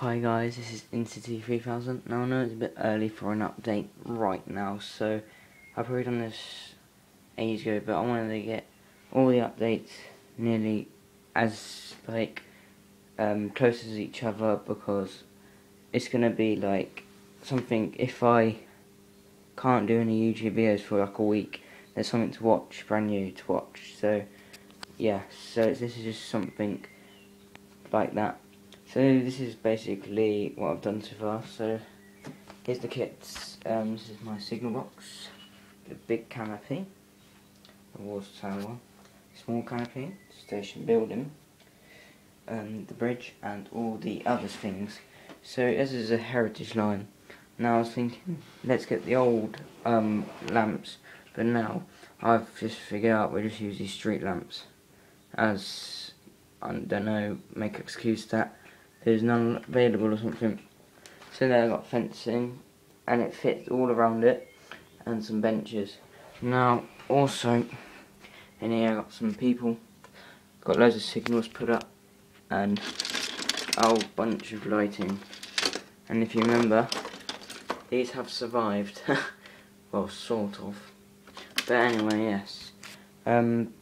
Hi guys, this is Intercity 3000. Now I know it's a bit early for an update right now, so I've probably done this ages ago, but I wanted to get all the updates nearly as like um, close as each other because it's gonna be like something if I can't do any YouTube videos for like a week, there's something to watch, brand new to watch. So yeah, so this is just something like that. So this is basically what I've done so far. So here's the kits. Um, this is my signal box, the big canopy, the water tower, small canopy, station building, um, the bridge, and all the other things. So this is a heritage line. Now I was thinking, let's get the old um, lamps, but now I've just figured out we just use these street lamps as I don't know, make excuse that there's none available or something. So there I got fencing and it fits all around it and some benches. Now also in here I got some people, got loads of signals put up and a whole bunch of lighting. And if you remember, these have survived. well, sort of. But anyway, yes. Um,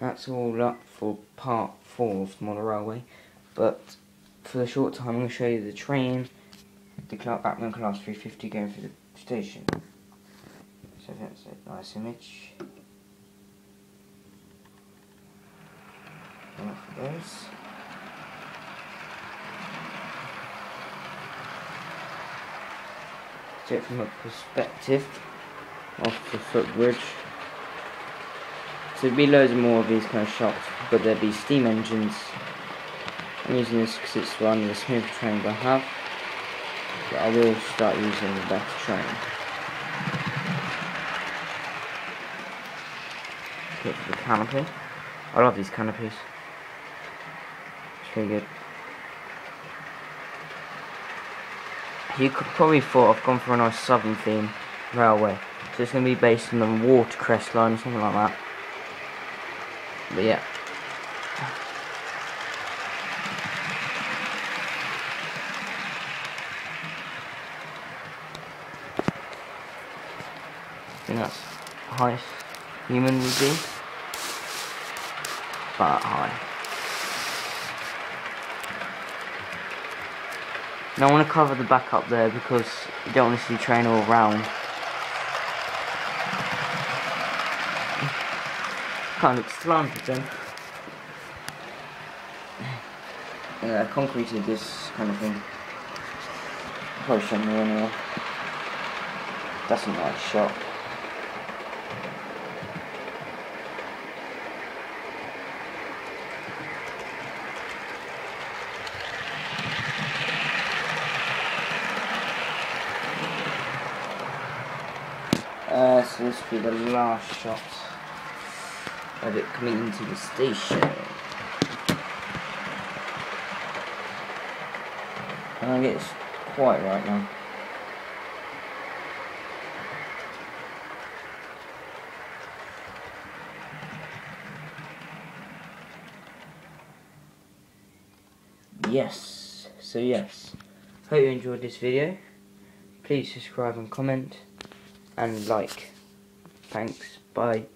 that's all up for part 4 of the Model Railway. But for the short time, I'm going to show you the train, the Clark Bachmann Class 350 going through the station. So that's a nice image. Enough of those. It from a perspective off the footbridge. So there'd be loads more of these kind of shots, but there'd be steam engines I'm using this because it's one of the smooth trains I have. But I will start using the better train. Get the canopy. I love these canopies. It's really good. You could probably thought I've gone for a nice southern theme railway. So it's going to be based on the Watercress line or something like that. But yeah. Think that's the highest human would be. But high. Now I want to cover the back up there because you don't want to see the train all around. Kind of looks slanted then. Yeah, concreted this kind of thing. Probably shouldn't anyway. That's a nice shot. This will be the last shot of it coming into the station. And I get it quite right now. Yes, so yes, hope you enjoyed this video. Please subscribe and comment and like. Thanks. Bye.